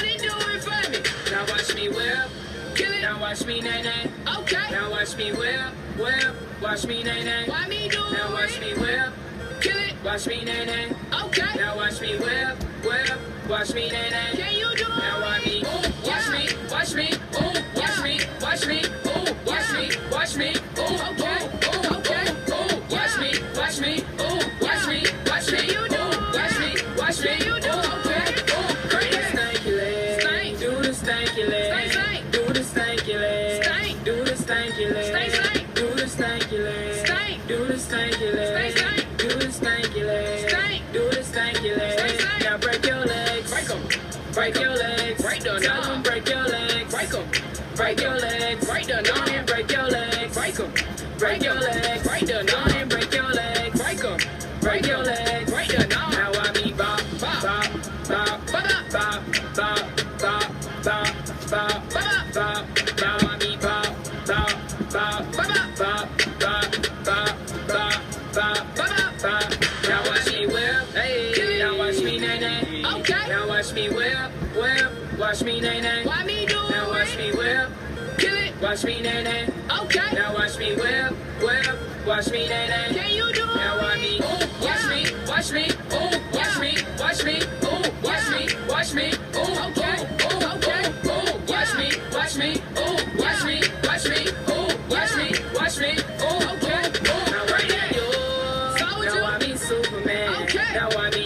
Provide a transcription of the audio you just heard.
Don't do it for me. Now watch me whip. Kill it. Now watch me nae nae. Okay. Now watch me whip, whip. Watch me nae nae. Why me do it? Now watch me whip. Kill it. Watch me nae nae. Okay. Now watch me whip, whip. Watch me nae nae. Can you do it? Now watch me. Ooh, watch me. Watch me. Stanky leg. Stank. Stank. Do the stanky leg. Stank. Do the stanky leg. Stank. Stank. Do the stanky leg. Stank. Do the stanky leg. Stank. Now break your legs. Break 'em. Break your legs. Break the Tell 'em break your legs. Break 'em. Break your legs. Watch me whip, whip. Watch me nae nae. Why me do it? Now watch me whip. Kill it. Watch me nae nae. Okay. Now watch me whip, whip. Watch me nae nae. Can you do it? Now watch me. Ooh, watch me. Watch me. Ooh, watch me. Watch me. Ooh, watch me. Watch me. Ooh, okay. Ooh, okay. Ooh, watch me. Watch me. Ooh, watch me. Watch me. Ooh, watch me. Watch me. Ooh, okay. Ooh, now right there. Now I be Superman. Okay. Now I be